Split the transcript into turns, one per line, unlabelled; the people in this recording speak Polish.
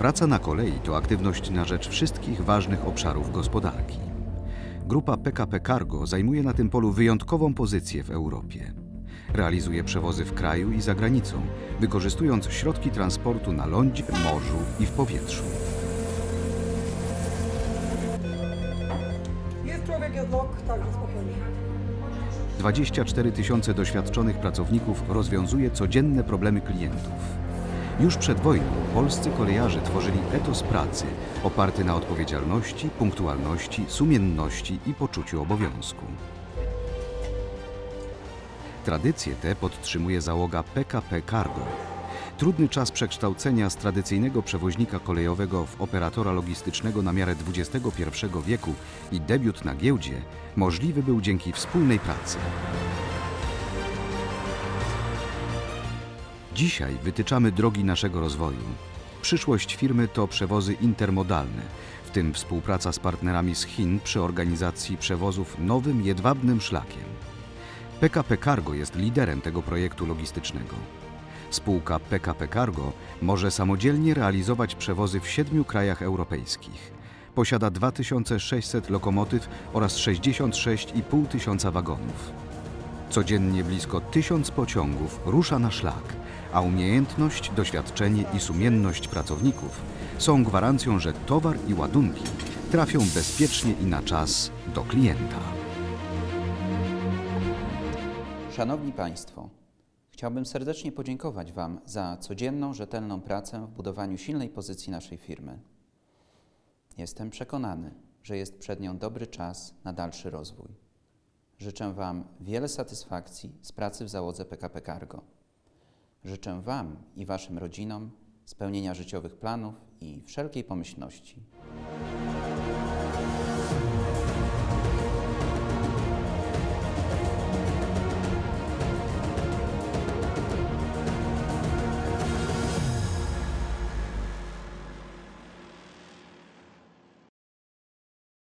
Praca na kolei to aktywność na rzecz wszystkich ważnych obszarów gospodarki. Grupa PKP Cargo zajmuje na tym polu wyjątkową pozycję w Europie. Realizuje przewozy w kraju i za granicą, wykorzystując środki transportu na lądzie, morzu i w powietrzu.
Jest człowiek, jest lok, także spokojnie.
24 tysiące doświadczonych pracowników rozwiązuje codzienne problemy klientów. Już przed wojną polscy kolejarze tworzyli etos pracy oparty na odpowiedzialności, punktualności, sumienności i poczuciu obowiązku. Tradycje te podtrzymuje załoga PKP Cargo. Trudny czas przekształcenia z tradycyjnego przewoźnika kolejowego w operatora logistycznego na miarę XXI wieku i debiut na giełdzie możliwy był dzięki wspólnej pracy. Dzisiaj wytyczamy drogi naszego rozwoju. Przyszłość firmy to przewozy intermodalne, w tym współpraca z partnerami z Chin przy organizacji przewozów nowym jedwabnym szlakiem. PKP Cargo jest liderem tego projektu logistycznego. Spółka PKP Cargo może samodzielnie realizować przewozy w siedmiu krajach europejskich. Posiada 2600 lokomotyw oraz 66,5 tysiąca wagonów. Codziennie blisko tysiąc pociągów rusza na szlak, a umiejętność, doświadczenie i sumienność pracowników są gwarancją, że towar i ładunki trafią bezpiecznie i na czas do klienta.
Szanowni Państwo, chciałbym serdecznie podziękować Wam za codzienną, rzetelną pracę w budowaniu silnej pozycji naszej firmy. Jestem przekonany, że jest przed nią dobry czas na dalszy rozwój. Życzę Wam wiele satysfakcji z pracy w załodze PKP Cargo. Życzę Wam i Waszym rodzinom spełnienia życiowych planów i wszelkiej pomyślności.